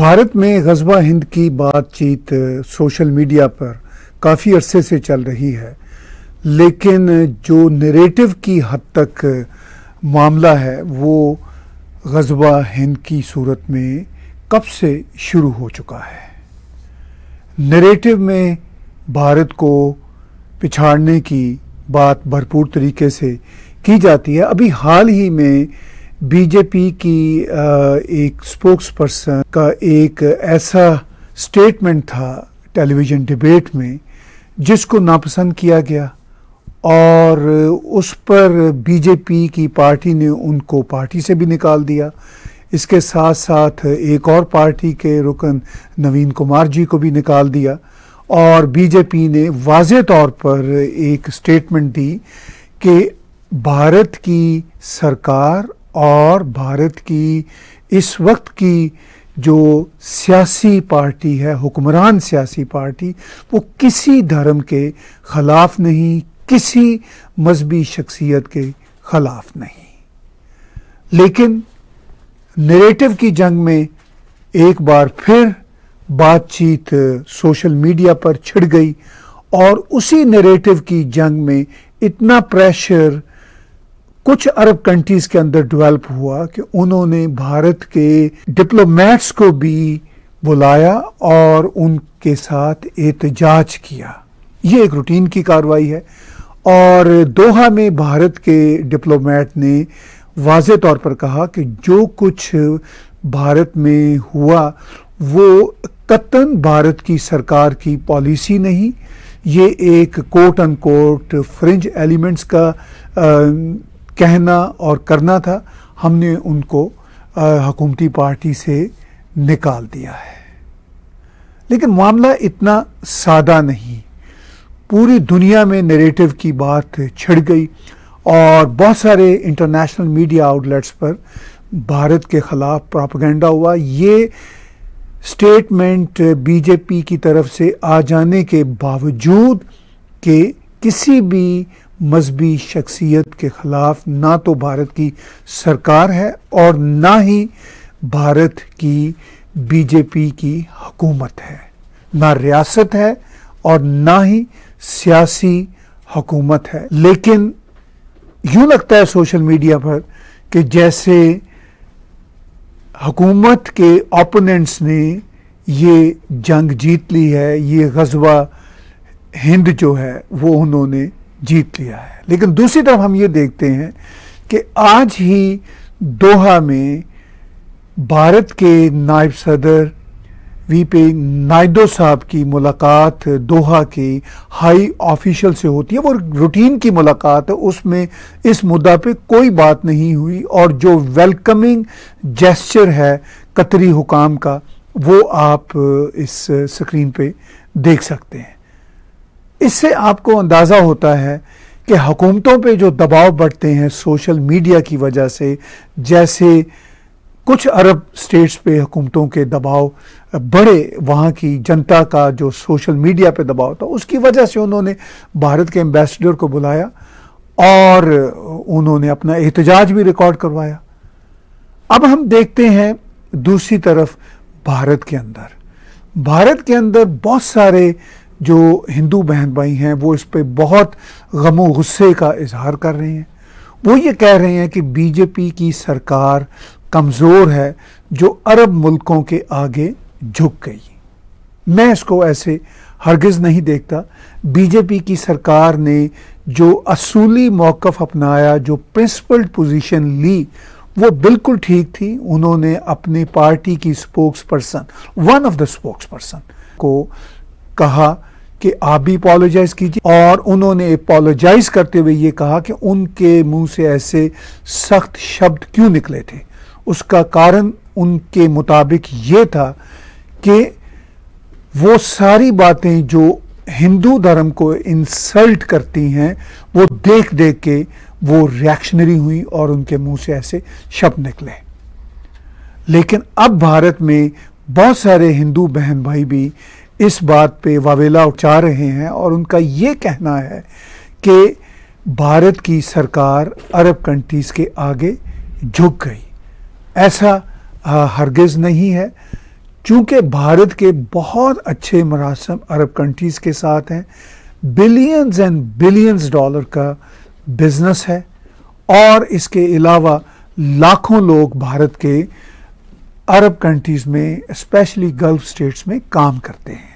भारत में गजबा हिंद की बातचीत सोशल मीडिया पर काफ़ी अरसे से चल रही है। लेकिन जो नरेटिव की हद तक मामला है, वो गजबा हिंद की सूरत में कब से शुरू हो चुका है? नरेटिव में भारत को पिछाड़ने की बात भरपूर तरीके से की जाती है। अभी हाल ही में बीजेपी की एक स्पोक्स पर्सन का एक ऐसा स्टेटमेंट था टेलीविज़न डिबेट में, जिसको नापसंद किया गया और उस पर बीजेपी की पार्टी ने उनको पार्टी से भी निकाल दिया। इसके साथ साथ एक और पार्टी के रुकन नवीन कुमार जी को भी निकाल दिया और बीजेपी ने वाज तौर पर एक स्टेटमेंट दी कि भारत की सरकार और भारत की इस वक्त की जो सियासी पार्टी है, हुक्मरान सियासी पार्टी, वो किसी धर्म के ख़िलाफ़ नहीं, किसी मजहबी शख्सियत के ख़िलाफ़ नहीं। लेकिन नरेटिव की जंग में एक बार फिर बातचीत सोशल मीडिया पर छिड़ गई और उसी नरेटिव की जंग में इतना प्रेशर कुछ अरब कंट्रीज़ के अंदर डेवलप हुआ कि उन्होंने भारत के डिप्लोमेट्स को भी बुलाया और उनके साथ एहतजाज किया। ये एक रूटीन की कार्रवाई है और दोहा में भारत के डिप्लोमेट ने वाज तौर पर कहा कि जो कुछ भारत में हुआ वो कतन भारत की सरकार की पॉलिसी नहीं ये एक quote unquote fringe elements का आ, कहना और करना था, हमने उनको हकूमती पार्टी से निकाल दिया है। लेकिन मामला इतना सादा नहीं। पूरी दुनिया में नरेटिव की बात छिड़ गई और बहुत सारे इंटरनेशनल मीडिया आउटलेट्स पर भारत के ख़िलाफ़ प्रोपागेंडा हुआ। ये स्टेटमेंट बीजेपी की तरफ़ से आ जाने के बावजूद कि किसी भी मजहबी शख्सियत के ख़िलाफ़ ना तो भारत की सरकार है और ना ही भारत की बीजेपी की हुकूमत है। ना रियासत है और ना ही सियासी हुकूमत है। लेकिन यूँ लगता है सोशल मीडिया पर कि जैसे हुकूमत के ओपोनेंट्स ने ये जंग जीत ली है, ये गजबा हिंद जो है, वो उन्होंने जीत लिया है। लेकिन दूसरी तरफ़ हम ये देखते हैं कि आज ही दोहा में भारत के नायब सदर वीपी नायडो साहब की मुलाकात दोहा के हाई ऑफिशियल से होती है। वो रूटीन की मुलाकात है। उसमें इस मुद्दा पे कोई बात नहीं हुई और जो वेलकमिंग जेस्चर है कतरी हुकाम का, वो आप इस स्क्रीन पे देख सकते हैं। इससे आपको अंदाज़ा होता है कि हुकूमतों पे जो दबाव बढ़ते हैं सोशल मीडिया की वजह से, जैसे कुछ अरब स्टेट्स पे हुकूमतों के दबाव बढ़े, वहाँ की जनता का जो सोशल मीडिया पे दबाव था, उसकी वजह से उन्होंने भारत के एम्बेसडर को बुलाया और उन्होंने अपना एहतजाज भी रिकॉर्ड करवाया। अब हम देखते हैं दूसरी तरफ़ भारत के अंदर। भारत के अंदर बहुत सारे जो हिंदू बहन भाई हैं, वो इस पर बहुत गमो गुस्से का इजहार कर रहे हैं। वो ये कह रहे हैं कि बीजेपी की सरकार कमज़ोर है, जो अरब मुल्कों के आगे झुक गई। मैं इसको ऐसे हरगिज़ नहीं देखता। बीजेपी की सरकार ने जो असूली मौकफ अपनाया, जो प्रिंसिपल्ड पोजीशन ली, वो बिल्कुल ठीक थी। उन्होंने अपनी पार्टी की spokesperson, one of the spokesperson को कहा कि आप भी अपोलोजाइज कीजिए। और उन्होंने अपोलोजाइज करते हुए ये कहा कि उनके मुँह से ऐसे सख्त शब्द क्यों निकले थे? उसका कारण उनके मुताबिक ये था कि वो सारी बातें जो हिंदू धर्म को इंसल्ट करती हैं, वो देख देख के वो रिएक्शनरी हुई और उनके मुँह से ऐसे शब्द निकले। लेकिन अब भारत में बहुत सारे हिंदू बहन भाई भी इस बात पे वावेला उठा रहे हैं और उनका ये कहना है कि भारत की सरकार अरब कंट्रीज़ के आगे झुक गई। ऐसा हरगिज़ नहीं है। चूँकि भारत के बहुत अच्छे मरासम अरब कंट्रीज़ के साथ हैं बिलियंस एंड बिलियंस डॉलर का बिज़नेस है और इसके अलावा लाखों लोग भारत के अरब कंट्रीज़ में स्पेशली गल्फ स्टेट्स में काम करते हैं।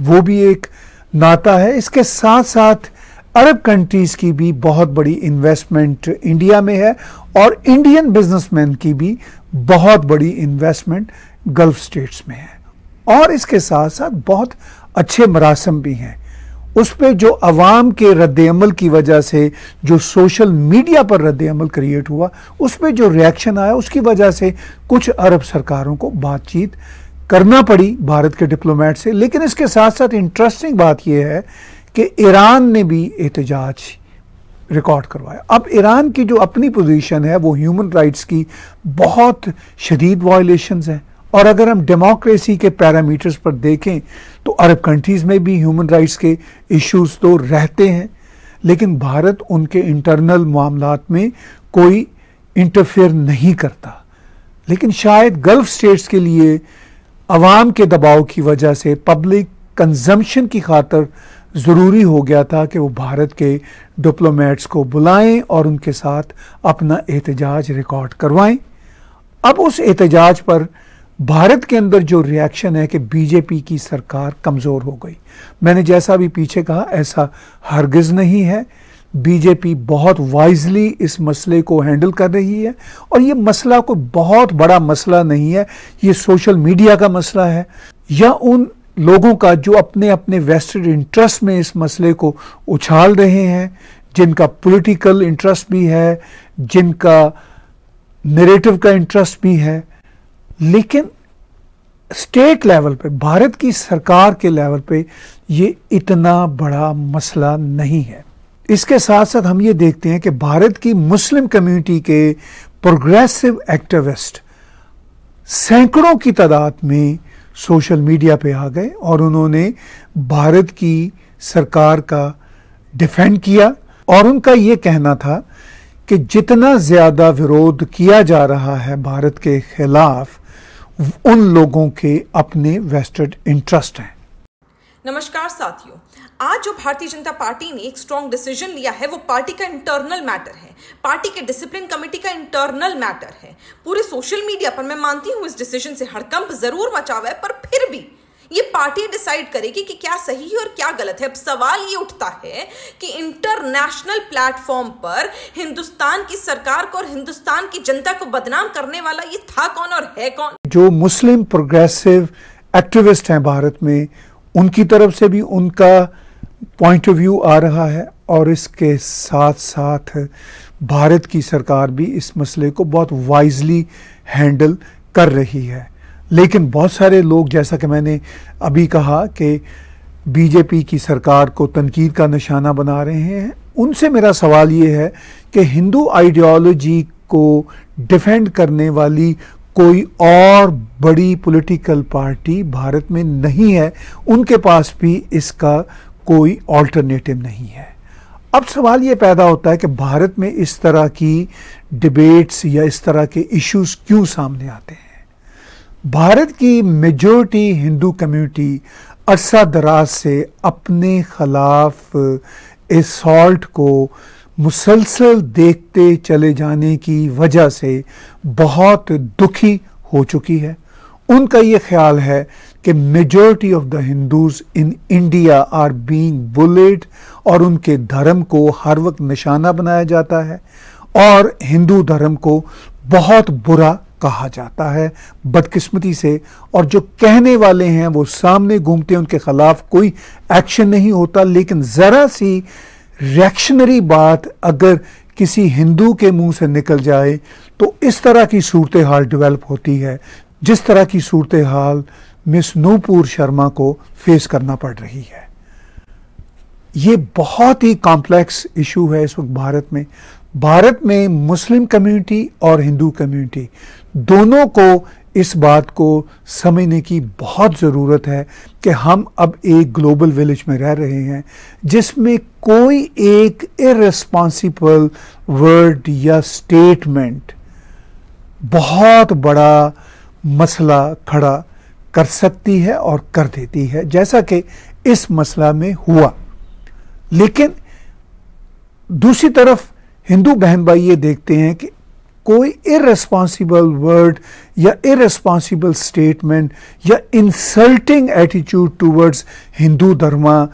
वो भी एक नाता है। इसके साथ साथ अरब कंट्रीज़ की भी बहुत बड़ी इन्वेस्टमेंट इंडिया में है और इंडियन बिजनेसमैन की भी बहुत बड़ी इन्वेस्टमेंट गल्फ स्टेट्स में है। और इसके साथ साथ बहुत अच्छे मरासम भी हैं। उस पर जो अवाम के रद्दमल की वजह से जो सोशल मीडिया पर रद्दमल क्रिएट हुआ, उस पर जो रिएक्शन आया, उसकी वजह से कुछ अरब सरकारों को बातचीत करना पड़ी भारत के डिप्लोमेट से। लेकिन इसके साथ साथ इंटरेस्टिंग बात यह है कि ईरान ने भी एहतजाज रिकॉर्ड करवाया। अब ईरान की जो अपनी पोजीशन है, वो ह्यूमन राइट्स की बहुत शदीद वायलेशंस हैं। और अगर हम डेमोक्रेसी के पैरामीटर्स पर देखें तो अरब कंट्रीज़ में भी ह्यूमन राइट्स के इश्यूज़ तो रहते हैं। लेकिन भारत उनके इंटरनल मामला में कोई इंटरफेयर नहीं करता। लेकिन शायद गल्फ स्टेट्स के लिए अवाम के दबाव की वजह से पब्लिक कंजम्पशन की खातर ज़रूरी हो गया था कि वो भारत के डिप्लोमेट्स को बुलाएँ और उनके साथ अपना एहतजाज रिकॉर्ड करवाएँ। अब उस एहतजाज पर भारत के अंदर जो रिएक्शन है कि बीजेपी की सरकार कमज़ोर हो गई। मैंने जैसा भी पीछे कहा, ऐसा हरगिज़ नहीं है। बीजेपी बहुत वाइजली इस मसले को हैंडल कर रही है और ये मसला कोई बहुत बड़ा मसला नहीं है, ये सोशल मीडिया का मसला है। या उन लोगों का जो अपने अपने वेस्टेड इंटरेस्ट में इस मसले को उछाल रहे हैं, जिनका पॉलिटिकल इंटरेस्ट भी है, जिनका नरेटिव का इंटरेस्ट भी है, लेकिन स्टेट लेवल पे, भारत की सरकार के लेवल पे ये इतना बड़ा मसला नहीं है। इसके साथ साथ हम ये देखते हैं कि भारत की मुस्लिम कम्युनिटी के प्रोग्रेसिव एक्टिविस्ट सैकड़ों की तादाद में सोशल मीडिया पे आ गए और उन्होंने भारत की सरकार का डिफेंड किया और उनका ये कहना था कि जितना ज़्यादा विरोध किया जा रहा है भारत के खिलाफ, उन लोगों के अपने वेस्टेड इंटरेस्ट हैं। नमस्कार साथियों आज जो भारतीय जनता पार्टी ने एक स्ट्रॉन्ग डिसीज़न लिया है, वो पार्टी का इंटरनल मैटर है। पार्टी के डिसिप्लिन कमेटी का इंटरनल मैटर है। पूरे सोशल मीडिया पर मैं मानती हूँ इस डिसीज़न से हड़कंप ज़रूर मचा हुआ है, पर फिर भी ये पार्टी डिसाइड करेगी कि क्या सही है और क्या गलत है। अब सवाल ये उठता है कि इंटरनेशनल प्लेटफॉर्म पर हिंदुस्तान की सरकार को और हिंदुस्तान की जनता को बदनाम करने वाला ये था कौन और है कौन? जो मुस्लिम प्रोग्रेसिव एक्टिविस्ट हैं भारत में, उनकी तरफ़ से भी उनका पॉइंट ऑफ़ व्यू आ रहा है और इसके साथ साथ भारत की सरकार भी इस मसले को बहुत वाइजली हैंडल कर रही है। लेकिन बहुत सारे लोग, जैसा कि मैंने अभी कहा कि बीजेपी की सरकार को तनकीद का निशाना बना रहे हैं, उनसे मेरा सवाल ये है कि हिंदू आइडियोलॉजी को डिफेंड करने वाली कोई और बड़ी पॉलिटिकल पार्टी भारत में नहीं है, उनके पास भी इसका कोई ऑल्टरनेटिव नहीं है। अब सवाल ये पैदा होता है कि भारत में इस तरह की डिबेट्स या इस तरह के इश्यूज़ क्यों सामने आते हैं? भारत की मेजोरिटी हिंदू कम्युनिटी अरसा दराज से अपने खिलाफ असॉल्ट को मुसलसल देखते चले जाने की वजह से बहुत दुखी हो चुकी है। उनका ये ख्याल है कि majority of the Hindus in India are being bullied और उनके धर्म को हर वक्त निशाना बनाया जाता है और हिंदू धर्म को बहुत बुरा कहा जाता है, बदकिस्मती से। और जो कहने वाले हैं, वो सामने घूमते हैं, उनके खिलाफ कोई एक्शन नहीं होता। लेकिन ज़रा सी रिएक्शनरी बात अगर किसी हिंदू के मुँह से निकल जाए तो इस तरह की सूरत हाल डेवलप होती है। जिस तरह की सूरत हाल मिस नूपुर शर्मा को फेस करना पड़ रही है। ये बहुत ही कॉम्प्लेक्स इशू है इस वक्त भारत में। भारत में मुस्लिम कम्युनिटी और हिंदू कम्युनिटी दोनों को इस बात को समझने की बहुत ज़रूरत है कि हम अब एक ग्लोबल विलेज में रह रहे हैं, जिसमें कोई एक इरेस्पॉन्सिबल वर्ड या स्टेटमेंट बहुत बड़ा मसला खड़ा कर सकती है और कर देती है, जैसा कि इस मसला में हुआ। लेकिन दूसरी तरफ़ हिंदू बहन भाई ये देखते हैं कि कोई इरेस्पॉन्सिबल वर्ड या इरेस्पॉन्सिबल स्टेटमेंट या insulting attitude towards Hindu dharma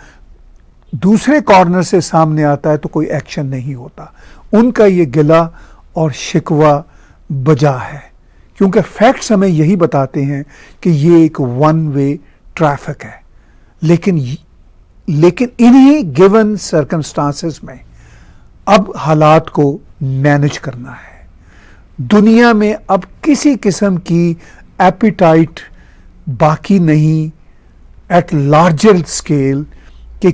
दूसरे कॉर्नर से सामने आता है तो कोई एक्शन नहीं होता। उनका ये गिला और शिकवा बजा है। क्योंकि फैक्ट्स हमें यही बताते हैं कि ये एक वन वे ट्रैफ़िक है। लेकिन लेकिन इन्हीं गिवन सर्कमस्टांसेस में अब हालात को मैनेज करना है। दुनिया में अब किसी किस्म की एपिटाइट बाकी नहीं एट लार्जर स्केल कि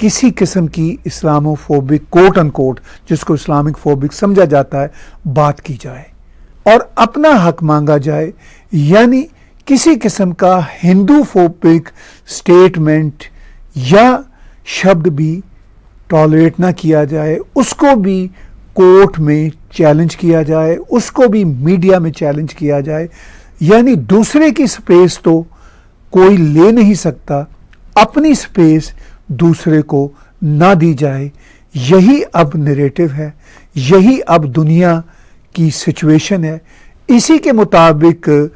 किसी किस्म की इस्लामोफोबिक कोट अन कोट जिसको इस्लामिक फोबिक समझा जाता है, बात की जाए। और अपना हक मांगा जाए, यानी किसी किस्म का हिंदू फोबिक स्टेटमेंट या शब्द भी टॉलरेट ना किया जाए, उसको भी कोर्ट में चैलेंज किया जाए, उसको भी मीडिया में चैलेंज किया जाए, यानी दूसरे की स्पेस तो कोई ले नहीं सकता, अपनी स्पेस दूसरे को ना दी जाए। यही अब नरेटिव है, यही अब दुनिया की सिचुएशन है, इसी के मुताबिक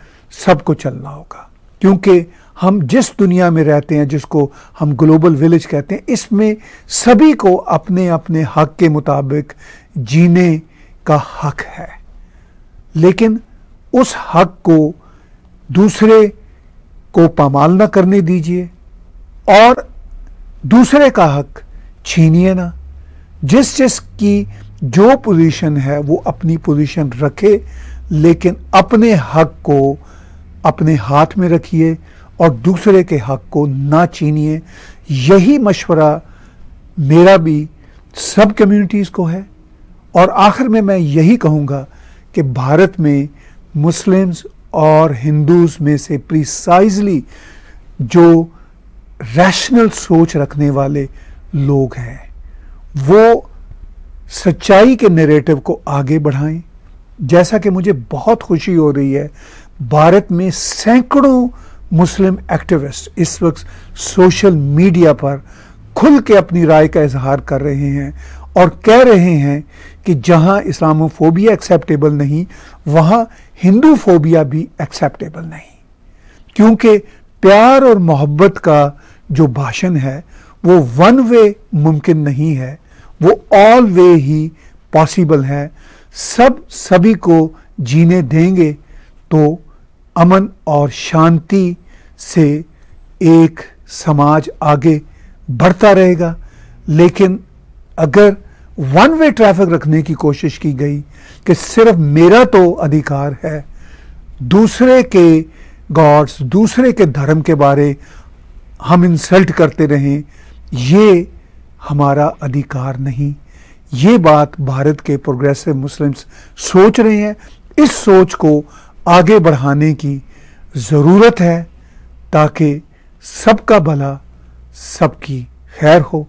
सबको चलना होगा। क्योंकि हम जिस दुनिया में रहते हैं, जिसको हम ग्लोबल विलेज कहते हैं, इसमें सभी को अपने अपने हक के मुताबिक जीने का हक है। लेकिन उस हक को दूसरे को पामाल ना करने दीजिए, और दूसरे का हक छीनिए ना। जिस जिस की जो पोजीशन है, वो अपनी पोजीशन रखे, लेकिन अपने हक को अपने हाथ में रखिए और दूसरे के हक को ना छीनिए। यही मशवरा मेरा भी सब कम्युनिटीज़ को है। और आखिर में मैं यही कहूँगा कि भारत में मुस्लिम्स और हिंदूज में से प्रिसाइजली जो रैशनल सोच रखने वाले लोग हैं, वो सच्चाई के नरेटिव को आगे बढ़ाएँ। जैसा कि मुझे बहुत खुशी हो रही है, भारत में सैकड़ों मुस्लिम एक्टिविस्ट इस वक्त सोशल मीडिया पर खुल के अपनी राय का इजहार कर रहे हैं और कह रहे हैं कि जहाँ इस्लामोफोबिया एक्सेप्टेबल नहीं, वहाँ हिंदू फोबिया भी एक्सेप्टेबल नहीं। क्योंकि प्यार और मोहब्बत का जो भाषण है, वो वन वे मुमकिन नहीं है। वो ऑल वे ही पॉसिबल है। सब सभी को जीने देंगे तो अमन और शांति से एक समाज आगे बढ़ता रहेगा। लेकिन अगर वन वे ट्रैफ़िक रखने की कोशिश की गई कि सिर्फ़ मेरा तो अधिकार है, दूसरे के गॉड्स दूसरे के धर्म के बारे हम इंसल्ट करते रहें, ये हमारा अधिकार नहीं। ये बात भारत के प्रोग्रेसिव मुस्लिम्स सोच रहे हैं। इस सोच को आगे बढ़ाने की ज़रूरत है ताकि सबका भला सबकी खैर हो।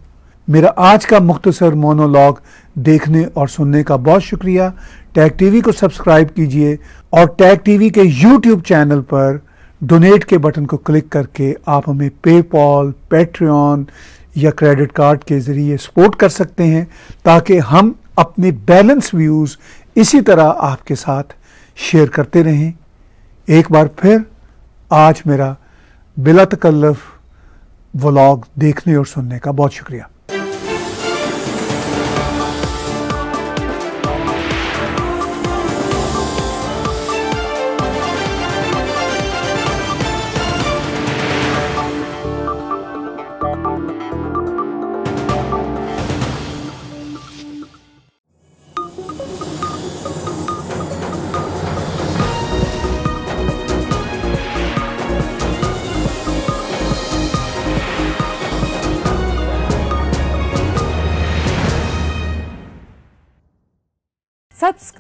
मेरा आज का मुख्तसर मोनोलॉग देखने और सुनने का बहुत शुक्रिया। टैग टीवी को सब्सक्राइब कीजिए और टैग टीवी के यूट्यूब चैनल पर डोनेट के बटन को क्लिक करके आप हमें पेपॉल, पेट्रियन या क्रेडिट कार्ड के ज़रिए सपोर्ट कर सकते हैं ताकि हम अपने बैलेंस व्यूज़ इसी तरह आपके साथ शेयर करते रहें। एक बार फिर आज मेरा बिला तकल्लफ व्लॉग देखने और सुनने का बहुत शुक्रिया।